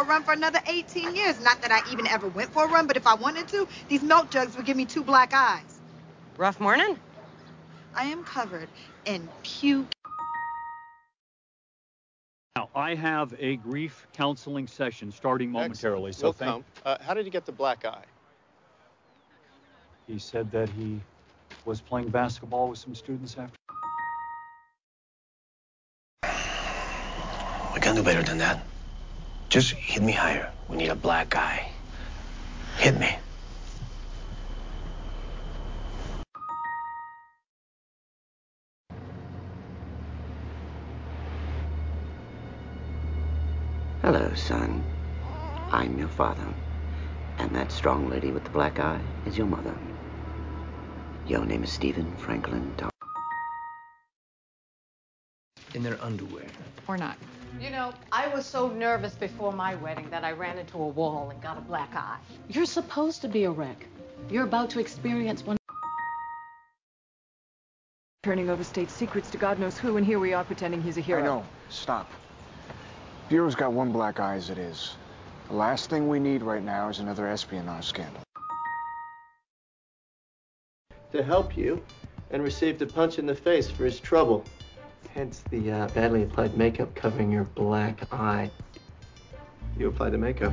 for a run for another 18 years. Not that I even ever went for a run, but if I wanted to, these milk jugs would give me two black eyes. Rough morning? I am covered in puke. Now, I have a grief counseling session starting momentarily, so We'll thank come. Uh, how did you get the black eye? He said that he was playing basketball with some students after. We can do better than that. Just hit me higher. We need a black eye. Hit me. Hello, son. I'm your father. And that strong lady with the black eye is your mother. Your name is Stephen Franklin Thompson. In their underwear. Or not? You know, I was so nervous before my wedding that I ran into a wall and got a black eye. You're supposed to be a wreck. You're about to experience one. Turning over state secrets to God knows who, and here we are pretending he's a hero. I know. Stop. Bureau's got one black eye as it is. The last thing we need right now is another espionage scandal. To help you, and received a punch in the face for his trouble. Hence the uh, badly applied makeup covering your black eye. You applied the makeup.